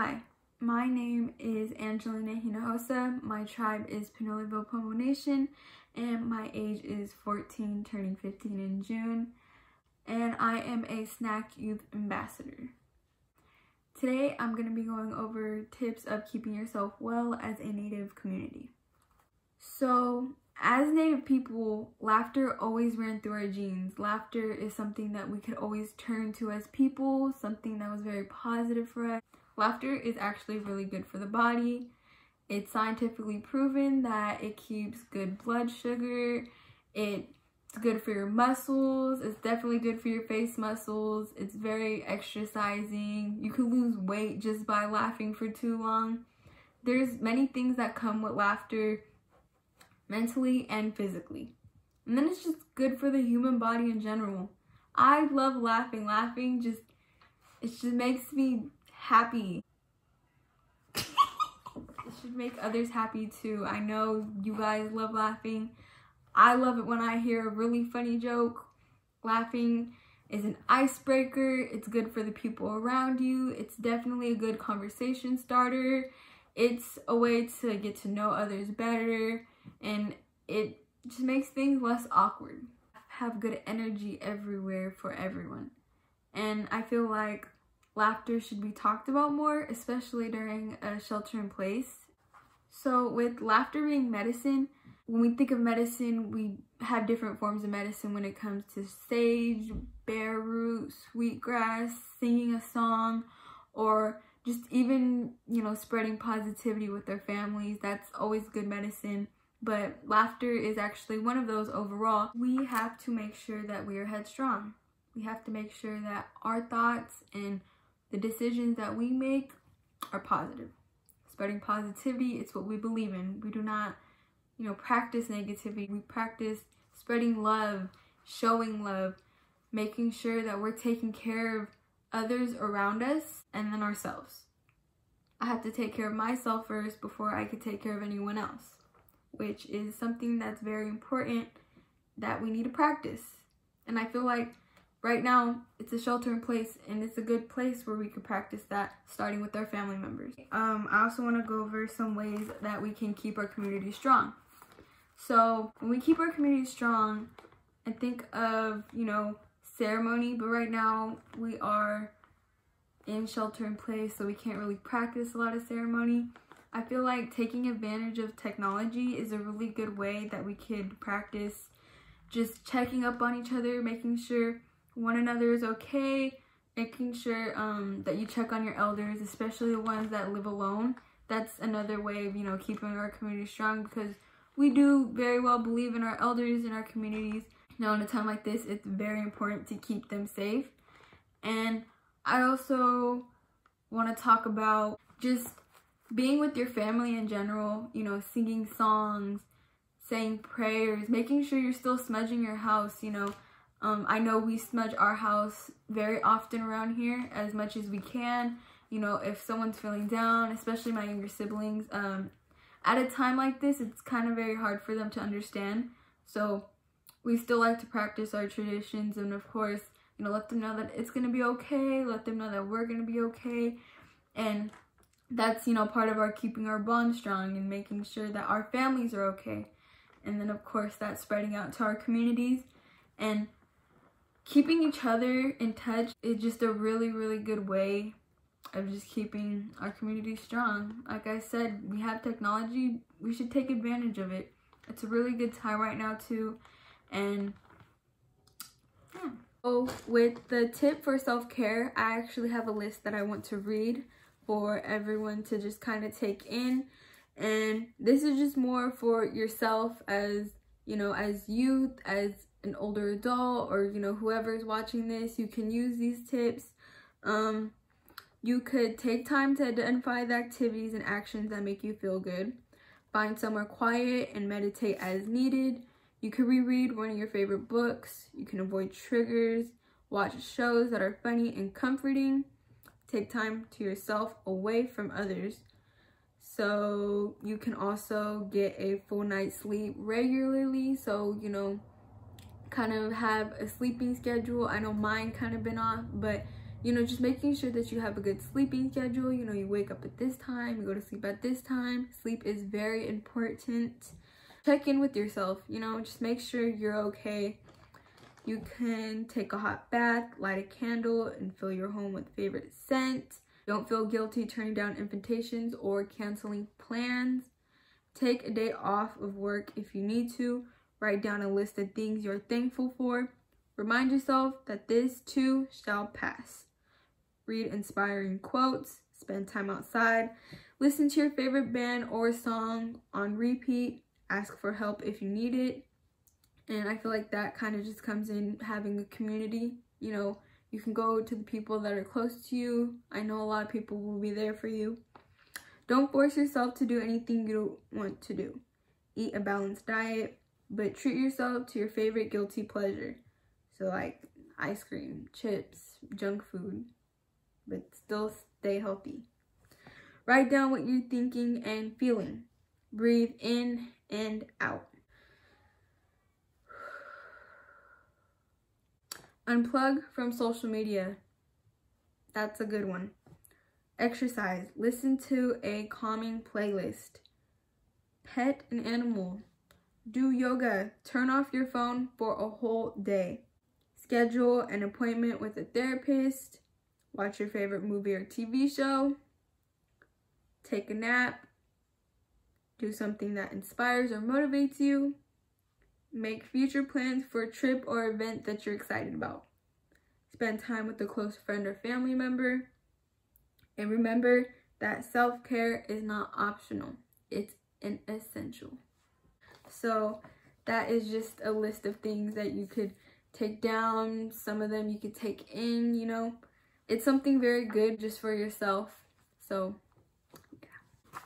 Hi, my name is Angelina Hinojosa. My tribe is Pinoleville Pomo Nation, and my age is 14, turning 15 in June. And I am a SNAHC Youth Ambassador. Today, I'm going to be going over tips of keeping yourself well as a Native community. So, as Native people, laughter always ran through our genes. Laughter is something that we could always turn to as people, something that was very positive for us. Laughter is actually really good for the body. It's scientifically proven that it keeps good blood sugar. It's good for your muscles. It's definitely good for your face muscles. It's very exercising. You could lose weight just by laughing for too long. There's many things that come with laughter mentally and physically. And then it's just good for the human body in general. I love laughing. Laughing just, it just makes me happy. it should make others happy too. I know you guys love laughing. I love it when I hear a really funny joke. Laughing is an icebreaker. It's good for the people around you. It's definitely a good conversation starter. It's a way to get to know others better and it just makes things less awkward. Have good energy everywhere for everyone. And I feel like laughter should be talked about more, especially during a shelter in place. So with laughter being medicine, when we think of medicine, we have different forms of medicine when it comes to sage, bear root, sweetgrass, singing a song, or just even, you know, spreading positivity with their families. That's always good medicine but laughter is actually one of those overall. We have to make sure that we are headstrong. We have to make sure that our thoughts and the decisions that we make are positive. Spreading positivity, it's what we believe in. We do not, you know, practice negativity. We practice spreading love, showing love, making sure that we're taking care of others around us and then ourselves. I have to take care of myself first before I could take care of anyone else which is something that's very important that we need to practice. And I feel like right now it's a shelter in place and it's a good place where we can practice that starting with our family members. Um, I also want to go over some ways that we can keep our community strong. So when we keep our community strong and think of, you know, ceremony, but right now we are in shelter in place so we can't really practice a lot of ceremony. I feel like taking advantage of technology is a really good way that we could practice just checking up on each other, making sure one another is okay, making sure um, that you check on your elders, especially the ones that live alone. That's another way of, you know, keeping our community strong because we do very well believe in our elders in our communities. Now, in a time like this, it's very important to keep them safe. And I also want to talk about just being with your family in general, you know, singing songs, saying prayers, making sure you're still smudging your house, you know. Um, I know we smudge our house very often around here as much as we can. You know, if someone's feeling down, especially my younger siblings, um, at a time like this, it's kind of very hard for them to understand. So we still like to practice our traditions and of course, you know, let them know that it's going to be okay. Let them know that we're going to be okay. And that's, you know, part of our keeping our bond strong and making sure that our families are okay. And then, of course, that's spreading out to our communities. And keeping each other in touch is just a really, really good way of just keeping our community strong. Like I said, we have technology. We should take advantage of it. It's a really good time right now, too. And, yeah. So, with the tip for self-care, I actually have a list that I want to read for everyone to just kind of take in. And this is just more for yourself as, you know, as youth, as an older adult, or, you know, whoever's watching this, you can use these tips. Um, you could take time to identify the activities and actions that make you feel good. Find somewhere quiet and meditate as needed. You can reread one of your favorite books. You can avoid triggers. Watch shows that are funny and comforting. Take time to yourself away from others. So you can also get a full night's sleep regularly. So, you know, kind of have a sleeping schedule. I know mine kind of been off, but you know, just making sure that you have a good sleeping schedule. You know, you wake up at this time, you go to sleep at this time. Sleep is very important. Check in with yourself, you know, just make sure you're okay. You can take a hot bath, light a candle, and fill your home with favorite scent. Don't feel guilty turning down invitations or canceling plans. Take a day off of work if you need to. Write down a list of things you're thankful for. Remind yourself that this too shall pass read inspiring quotes, spend time outside, listen to your favorite band or song on repeat, ask for help if you need it. And I feel like that kind of just comes in having a community. You know, you can go to the people that are close to you. I know a lot of people will be there for you. Don't force yourself to do anything you don't want to do. Eat a balanced diet, but treat yourself to your favorite guilty pleasure. So like ice cream, chips, junk food, but still stay healthy. Write down what you're thinking and feeling. Breathe in and out. Unplug from social media. That's a good one. Exercise. Listen to a calming playlist. Pet an animal. Do yoga. Turn off your phone for a whole day. Schedule an appointment with a therapist. Watch your favorite movie or TV show, take a nap, do something that inspires or motivates you, make future plans for a trip or event that you're excited about, spend time with a close friend or family member, and remember that self-care is not optional, it's an essential. So that is just a list of things that you could take down. Some of them you could take in, you know, it's something very good just for yourself. So, yeah.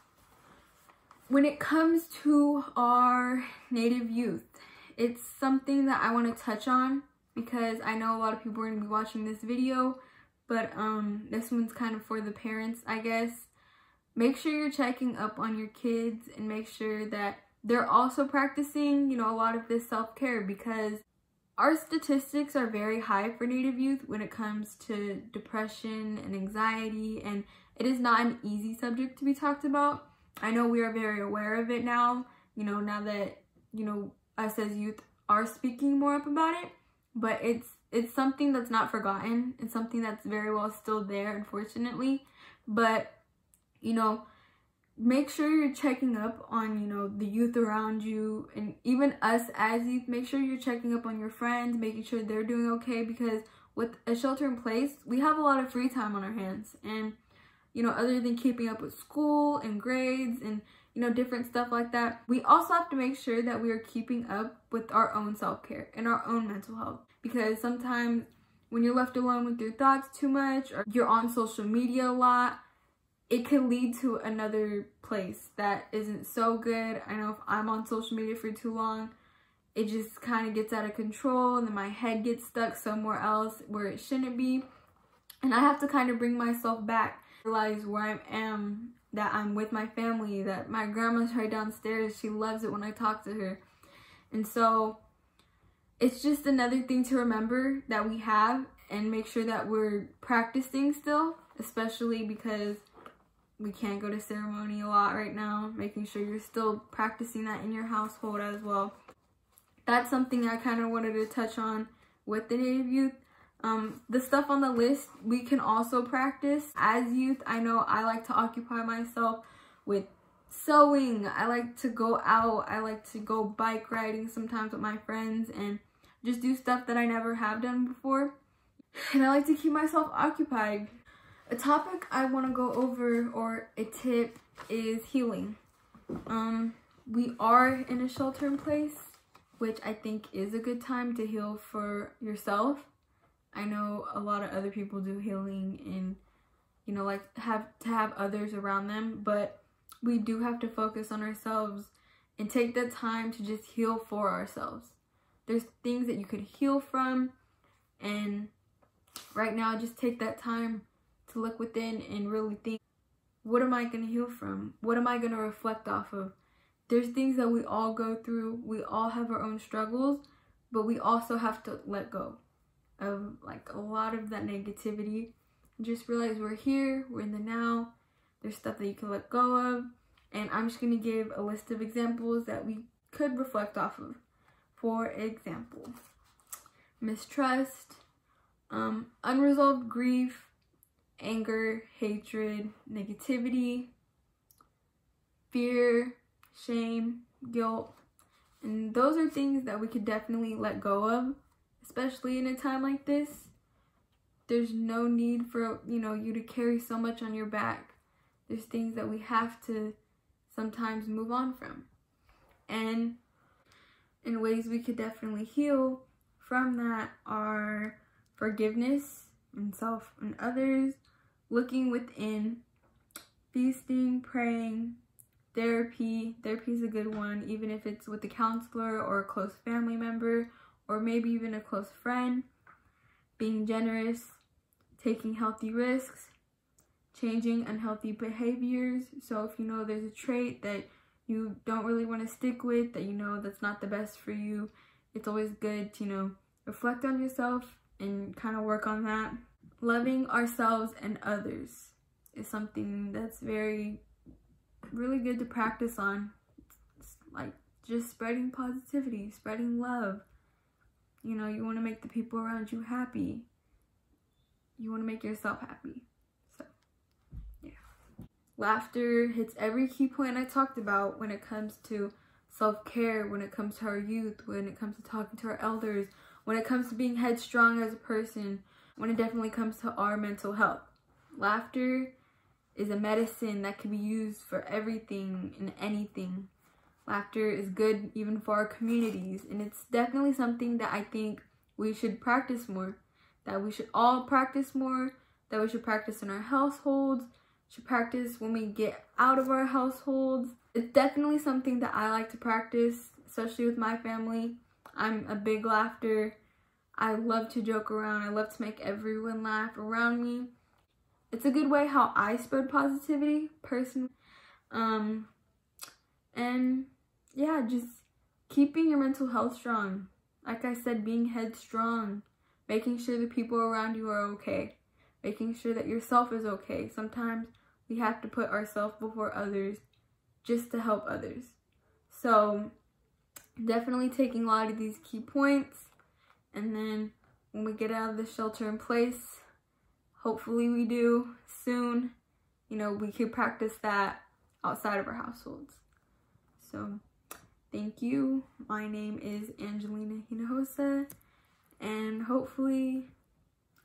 When it comes to our Native youth, it's something that I want to touch on because I know a lot of people are going to be watching this video, but um, this one's kind of for the parents, I guess. Make sure you're checking up on your kids and make sure that they're also practicing, you know, a lot of this self-care because our statistics are very high for Native youth when it comes to depression and anxiety, and it is not an easy subject to be talked about. I know we are very aware of it now, you know, now that, you know, us as youth are speaking more up about it, but it's it's something that's not forgotten. It's something that's very well still there, unfortunately. But, you know, make sure you're checking up on, you know, the youth around you and even us as youth, make sure you're checking up on your friends, making sure they're doing okay because with a shelter in place, we have a lot of free time on our hands. And, you know, other than keeping up with school and grades and, you know, different stuff like that, we also have to make sure that we are keeping up with our own self-care and our own mental health. Because sometimes when you're left alone with your thoughts too much or you're on social media a lot, it could lead to another place that isn't so good. I know if I'm on social media for too long, it just kind of gets out of control and then my head gets stuck somewhere else where it shouldn't be. And I have to kind of bring myself back, realize where I am, that I'm with my family, that my grandma's right downstairs. She loves it when I talk to her. And so it's just another thing to remember that we have and make sure that we're practicing still, especially because we can't go to ceremony a lot right now, making sure you're still practicing that in your household as well. That's something I kind of wanted to touch on with the Native youth. Um, the stuff on the list we can also practice as youth. I know I like to occupy myself with sewing. I like to go out. I like to go bike riding sometimes with my friends and just do stuff that I never have done before. And I like to keep myself occupied. A topic I want to go over or a tip is healing. Um, we are in a shelter in place, which I think is a good time to heal for yourself. I know a lot of other people do healing and you know like have to have others around them, but we do have to focus on ourselves and take the time to just heal for ourselves. There's things that you could heal from and right now just take that time to look within and really think, what am I going to heal from? What am I going to reflect off of? There's things that we all go through. We all have our own struggles, but we also have to let go of like a lot of that negativity just realize we're here, we're in the now. There's stuff that you can let go of. And I'm just going to give a list of examples that we could reflect off of. For example, mistrust, um, unresolved grief, anger, hatred, negativity, fear, shame, guilt. And those are things that we could definitely let go of, especially in a time like this. There's no need for, you know, you to carry so much on your back. There's things that we have to sometimes move on from. And in ways we could definitely heal from that are forgiveness and self and others, looking within, feasting, praying, therapy. Therapy is a good one, even if it's with a counselor or a close family member or maybe even a close friend. Being generous, taking healthy risks, changing unhealthy behaviors. So if you know there's a trait that you don't really want to stick with, that you know that's not the best for you, it's always good to, you know, reflect on yourself and kind of work on that. Loving ourselves and others is something that's very, really good to practice on. It's like just spreading positivity, spreading love. You know, you want to make the people around you happy. You want to make yourself happy. So, yeah. Laughter hits every key point I talked about when it comes to self-care, when it comes to our youth, when it comes to talking to our elders, when it comes to being headstrong as a person, when it definitely comes to our mental health. Laughter is a medicine that can be used for everything and anything. Laughter is good even for our communities, and it's definitely something that I think we should practice more, that we should all practice more, that we should practice in our households, should practice when we get out of our households. It's definitely something that I like to practice, especially with my family. I'm a big laughter. I love to joke around. I love to make everyone laugh around me. It's a good way how I spread positivity personally. Um, and yeah, just keeping your mental health strong. Like I said, being headstrong, making sure the people around you are okay, making sure that yourself is okay. Sometimes we have to put ourselves before others just to help others. So definitely taking a lot of these key points and then when we get out of the shelter in place, hopefully we do soon, you know, we can practice that outside of our households. So thank you. My name is Angelina Hinojosa and hopefully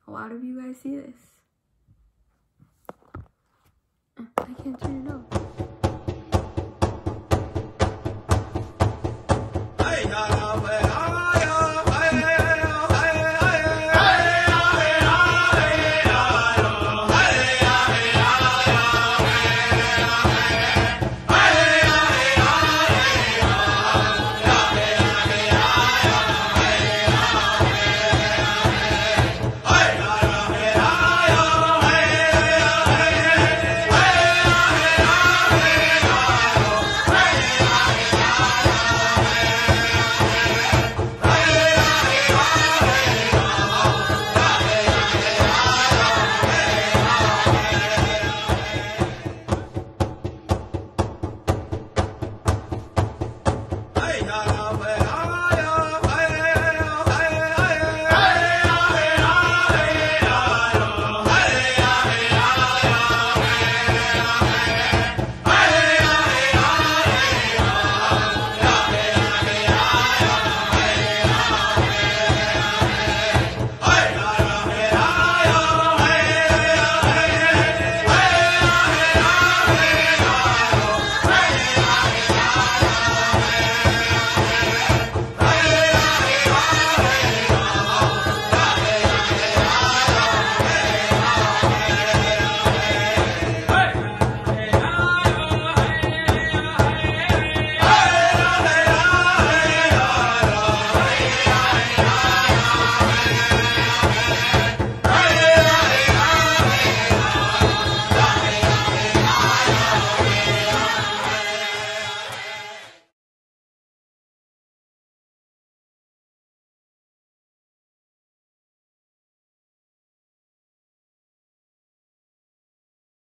a lot of you guys see this. I can't turn it off.